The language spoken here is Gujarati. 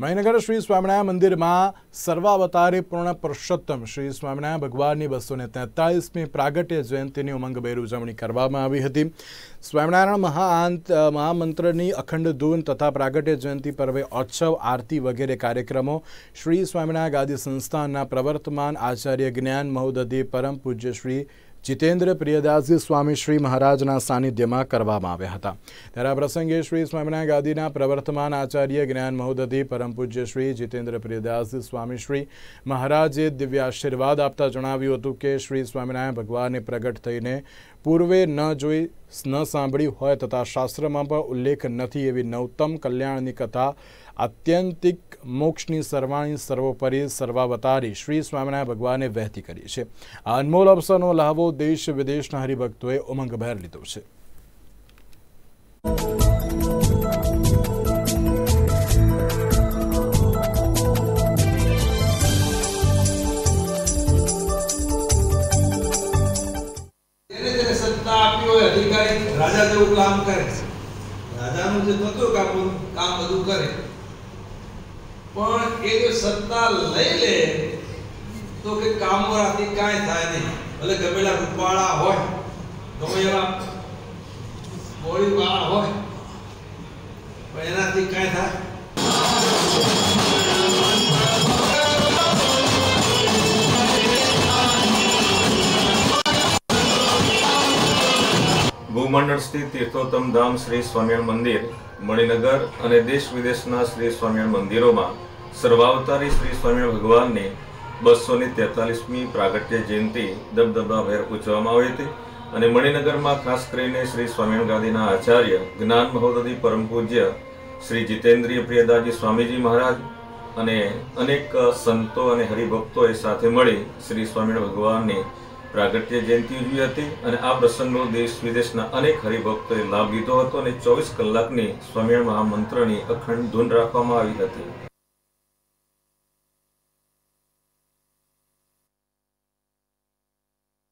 મણિનગર શ્રી સ્વામિનારાયણ મંદિરમાં સર્વાવતારી પૂર્ણ પુરુષોત્તમ. શ્રી સ્વામિનારાયણ ભગવાનની બસો ને તેતાલીસમી પ્રાગટ્ય જયંતિની ઉમંગભેર ઉજવણી કરવામાં આવી હતી. સ્વામિનારાયણ મહાઆંત મહામંત્રની અખંડ ધૂન તથા પ્રાગટ્ય જયંતિ પર્વે ઓત્સવ આરતી વગેરે કાર્યક્રમો શ્રી સ્વામિનારાયણ ગાદી સંસ્થાનના પ્રવર્તમાન આચાર્ય જ્ઞાન મહોદધી પરમ પૂજ્ય શ્રી જીતેન્દ્ર પ્રિયદાસજી સ્વામી શ્રી મહારાજના સાનિધ્યમાં કરવામાં આવ્યા હતા. ત્યારે આ પ્રસંગે શ્રી સ્વામિનારાયણ ગાદીના પ્રવર્તમાન આચાર્ય જ્ઞાન મહોદધી પરમ પૂજ્ય શ્રી જીતેન્દ્ર પ્રિયદાસજી સ્વામી શ્રી મહારાજે દિવ્ય આશીર્વાદ આપતા જણાવ્યું હતું કે શ્રી સ્વામિનારાયણ ભગવાનને પ્રગટ થઈને પૂર્વે ન જોઈ ન સાંભળ્યું હોય તથા શાસ્ત્રમાં પણ ઉલ્લેખ નથી એવી નવતમ કલ્યાણની કથા આત્યંતિક મોક્ષની સર્વાણી સર્વોપરી સર્વાવતારી શ્રી સ્વામિનારાયણ ભગવાને વહેતી કરી છે. આ અનમોલ અવસરનો લહાવો દેશ વિદેશના હરિભક્તોએ ઉમંગભેર લીધો છે. હોય અધિકારી રાજા જેવું કામ કરે. રાજાનું જે થતું કામ કામ બધું કરે. પણ એ જો સત્તા લઈ લે, તો કે કામોરાથી કાંઈ થાય નહીં. ભલે ગમેલા રૂપાળા હોય ગમે એવા મોડી વાળા હોય, પણ એનાથી કાંઈ થાય ભૂમંડળ સ્થિત તીર્થોત્તમ ધામ શ્રી સ્વામિનારાયણ મંદિર, મણિનગર અને દેશ વિદેશના શ્રી સ્વામિનારાયણ મંદિરોમાં સર્વાવતારી શ્રી સ્વામિનારાયણ ભગવાનની બસો ની તેતાલીસમી પ્રાગટ્ય જયંતિ દબદબાભેર ઉજવવામાં આવી હતી અને મણિનગરમાં ખાસ કરીને શ્રી સ્વામિનારાયણ ગાદીના આચાર્ય જ્ઞાન મહોદધિ પરમ પૂજ્ય શ્રી જીતેન્દ્રિય પ્રિયદાજી સ્વામીજી મહારાજ અને અનેક સંતો અને હરિભક્તોએ સાથે મળી શ્રી સ્વામિનારાયણ ભગવાનની પ્રાગટ્ય જયંતિ ઉજવી હતી અને આ પ્રસંગનો દેશ વિદેશના અનેક હરિભક્તોએ લાભ લીધો હતો અને ચોવીસ કલાકની સ્વામિનારાયણ મહામંત્રની અખંડ ધૂન રાખવામાં આવી હતી.